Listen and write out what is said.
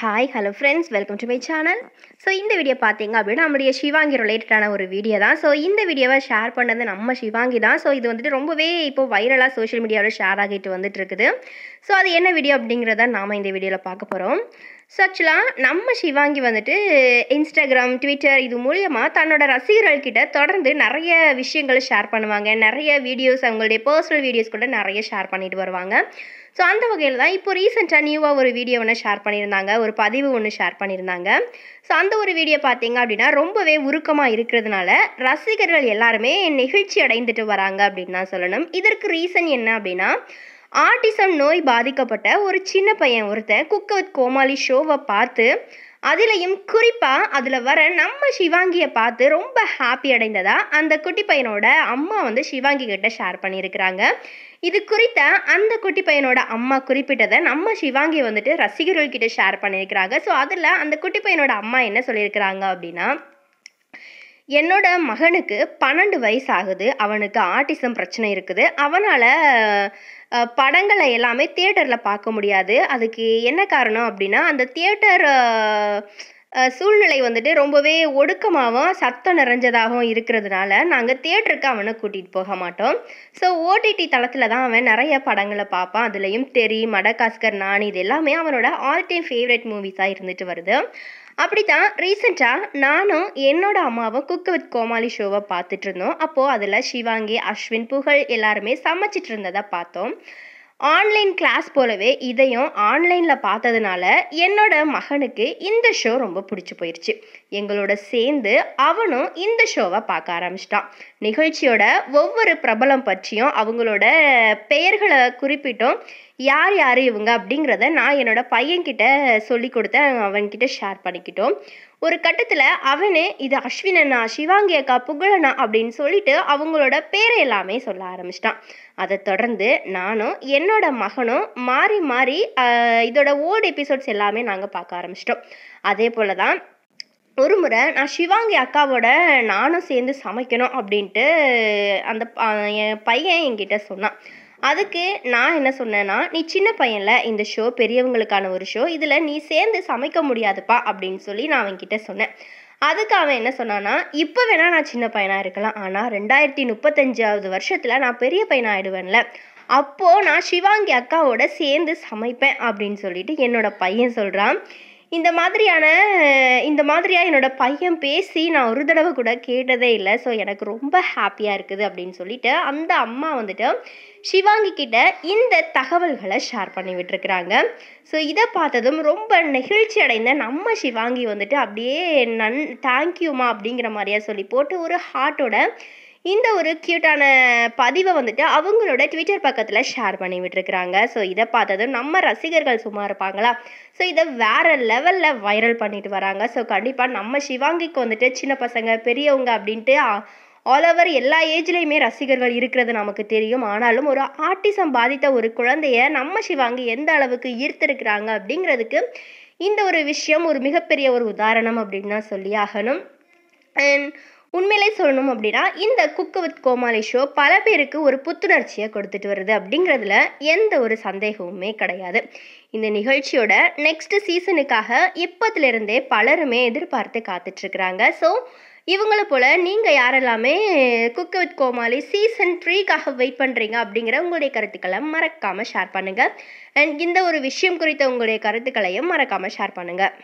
Hi hello friends welcome to my channel so இந்த video பார்த்தீங்க அப்படின்னா நம்மளுடைய சிவாங்கி ரிலேட்டடான ஒரு வீடியோ தான். ஸோ இந்த வீடியோவை ஷேர் பண்ணது நம்ம சிவாங்கி தான். ஸோ இது வந்துட்டு ரொம்பவே இப்போ வைரலாக சோஷியல் மீடியாவில் ஷேர் ஆகிட்டு வந்துட்டு இருக்குது. ஸோ அது என்ன வீடியோ அப்படிங்கிறத நாம் இந்த வீடியோவில் பார்க்க போகிறோம் ஸோ ஆக்சுவலாக நம்ம சிவாங்கி வந்துட்டு இன்ஸ்டாகிராம் ட்விட்டர் இது மூலியமாக தன்னோட ரசிகர்கள்கிட்ட தொடர்ந்து நிறைய விஷயங்களை ஷேர் பண்ணுவாங்க. நிறைய வீடியோஸ் அவங்களுடைய பர்சனல் வீடியோஸ் கூட நிறைய ஷேர் பண்ணிட்டு வருவாங்க. ஸோ அந்த வகையில் தான் இப்போ ரீசெண்டாக நியூவாக ஒரு வீடியோ ஒன்று ஷேர் பண்ணியிருந்தாங்க. ஒரு பதிவு ஒன்று ஷேர் பண்ணியிருந்தாங்க. ஸோ அந்த ஒரு வீடியோ பார்த்தீங்க அப்படின்னா ரொம்பவே உருக்கமாக இருக்கிறதுனால ரசிகர்கள் எல்லாருமே நெகிழ்ச்சி அடைந்துட்டு வராங்க அப்படின்னு தான் சொல்லணும். இதற்கு ரீசன் என்ன அப்படின்னா ஆட்டிசம் நோய் பாதிக்கப்பட்ட ஒரு சின்ன பையன் ஒருத்தன் குக்க வித் கோமாளி ஷோவை பார்த்து அதுலேயும் குறிப்பாக அதில் வர நம்ம சிவாங்கியை பார்த்து ரொம்ப ஹாப்பி அடைந்ததா அந்த குட்டி பையனோட அம்மா வந்து சிவாங்கி கிட்ட ஷேர் பண்ணியிருக்கிறாங்க. இது குறித்த அந்த குட்டி பையனோட அம்மா குறிப்பிட்டதை நம்ம சிவாங்கி வந்துட்டு ரசிகர்கள் கிட்ட ஷேர் பண்ணியிருக்கிறாங்க. ஸோ அதில் அந்த குட்டி பையனோட அம்மா என்ன சொல்லியிருக்கிறாங்க அப்படின்னா என்னோட மகனுக்கு பன்னெண்டு வயசு ஆகுது அவனுக்கு ஆட்டிசம் பிரச்சனை இருக்குது. அவனால் படங்களை எல்லாமே தியேட்டரில் பார்க்க முடியாது. அதுக்கு என்ன காரணம் அப்படின்னா அந்த தியேட்டர் சூழ்நிலை வந்துட்டு ரொம்பவே ஒடுக்கமாகவும் சத்தம் நிறைஞ்சதாகவும் இருக்கிறதுனால நாங்கள் தியேட்டருக்கு அவனை கூட்டிகிட்டு போக மாட்டோம். ஸோ ஓடிடி தளத்தில் தான் அவன் நிறைய படங்களை பார்ப்பான். அதுலேயும் தெரி மடகாஸ்கர் நான் இது எல்லாமே அவனோட ஆல் டைம் ஃபேவரட் மூவிஸாக இருந்துட்டு வருது. அப்படி தான் ரீசெண்டாக நானும் என்னோட அம்மாவும் குக் வித் கோமாளி ஷோவை பார்த்துட்டு இருந்தோம். அப்போது அதில் சிவாங்கி அஸ்வின் புகழ் எல்லாருமே சமைச்சிட்டு இருந்ததை பார்த்தோம். ஆன்லைன் கிளாஸ் போலவே இதையும் ஆன்லைனில் பார்த்ததுனால என்னோட மகனுக்கு இந்த ஷோ ரொம்ப பிடிச்சி போயிடுச்சு எங்களோட சேர்ந்து அவனும் இந்த ஷோவை பார்க்க ஆரம்பிச்சிட்டான். நிகழ்ச்சியோட ஒவ்வொரு பிரபலம் பற்றியும் அவங்களோட பெயர்களை குறிப்பிட்டும் யார் யார் இவங்க அப்படிங்கிறத நான் என்னோட பையன்கிட்ட சொல்லி கொடுத்தேன். அவன்கிட்ட ஷேர் பண்ணிக்கிட்டோம். ஒரு கட்டத்தில் அவனே இது அஸ்வினண்ணா சிவாங்கி அக்கா புகழண்ணா அப்படின்னு சொல்லிட்டு அவங்களோட பேரை எல்லாமே சொல்ல ஆரம்பிச்சிட்டான். அதை தொடர்ந்து நானும் என்னோட மகனும் மாறி மாறி இதோட ஓல்டு எபிசோட்ஸ் எல்லாமே நாங்கள் பார்க்க ஆரம்பிச்சிட்டோம். அதே போல் தான் ஒரு முறை நான் சிவாங்கி அக்காவோட நானும் சேர்ந்து சமைக்கணும் அப்படின்ட்டு அந்த என் பையன் என்கிட்ட சொன்னான். அதுக்கு நான் என்ன சொன்னேன்னா நீ சின்ன பையன்ல இந்த ஷோ பெரியவங்களுக்கான ஒரு ஷோ இதில் நீ சேர்ந்து சமைக்க முடியாதுப்பா அப்படின்னு சொல்லி நான் அவன்கிட்ட சொன்னேன். அதுக்கு அவன் என்ன சொன்னான்னா இப்போ வேணால் நான் சின்ன பையனாக இருக்கலாம். ஆனால் ரெண்டாயிரத்தி முப்பத்தஞ்சாவது வருஷத்தில் நான் பெரிய பையனாக ஆகிடுவேன்ல அப்போது நான் சிவாங்கி அக்காவோட சேர்ந்து சமைப்பேன் அப்படின்னு சொல்லிட்டு என்னோட பையன் சொல்கிறான் இந்த மாதிரியான இந்த மாதிரியாக என்னோட பையன் பேசி நான் ஒரு தடவை கூட கேட்டதே இல்லை. ஸோ எனக்கு ரொம்ப ஹாப்பியாக இருக்குது அப்படின்னு சொல்லிட்டு அந்த அம்மா வந்துட்டு சிவாங்கி கிட்ட இந்த தகவல்களை ஷேர் பண்ணி விட்டுருக்குறாங்க. ஸோ இதை பார்த்ததும் ரொம்ப நெகிழ்ச்சி அடைந்த நம்ம சிவாங்கி வந்துட்டு அப்படியே நன் தேங்க்யூமா அப்படிங்கிற மாதிரியா சொல்லி போட்டு ஒரு ஹார்ட்டோட இந்த ஒரு க்யூட்டான பதிவை வந்துட்டு அவங்களோட ட்விட்டர் பக்கத்தில் ஷேர் பண்ணி விட்டுருக்குறாங்க. ஸோ இதை பார்த்ததும் நம்ம ரசிகர்கள் சும்மா இருப்பாங்களா? ஸோ இதை வேறு லெவலில் வைரல் பண்ணிட்டு வராங்க. ஸோ கண்டிப்பாக நம்ம சிவாங்கிக்கு வந்துட்டு சின்ன பசங்க பெரியவங்க அப்படின்ட்டு ஆல் ஓவர் எல்லா ஏஜ்லேயுமே ரசிகர்கள் இருக்கிறது நமக்கு தெரியும். ஆனாலும் ஒரு ஆட்டிசம் பாதித்த ஒரு குழந்தைய நம்ம சிவாங்கி எந்த அளவுக்கு ஈர்த்திருக்கிறாங்க அப்படிங்கிறதுக்கு இந்த ஒரு விஷயம் ஒரு மிகப்பெரிய ஒரு உதாரணம் அப்படின்னு தான் சொல்லி ஆகணும். அண்ட் உண்மையிலே சொல்லணும் அப்படின்னா இந்த குக்கு வித் கோமாளி ஷோ பல பேருக்கு ஒரு புத்துணர்ச்சியை கொடுத்துட்டு வருது அப்படிங்கிறதுல எந்த ஒரு சந்தேகமுமே கிடையாது. இந்த நிகழ்ச்சியோட நெக்ஸ்ட் சீசனுக்காக இப்போத்துலேருந்தே பலருமே எதிர்பார்த்து காத்துட்ருக்குறாங்க. ஸோ இவங்கள போல் நீங்கள் யாரெல்லாமே குக் வித் கோமாளி சீசன் த்ரீக்காக வெயிட் பண்ணுறீங்க அப்படிங்கிற உங்களுடைய கருத்துக்களை மறக்காமல் ஷேர் பண்ணுங்கள் அண்ட் இந்த ஒரு விஷயம் குறித்த உங்களுடைய கருத்துக்களையும் மறக்காமல் ஷேர் பண்ணுங்கள்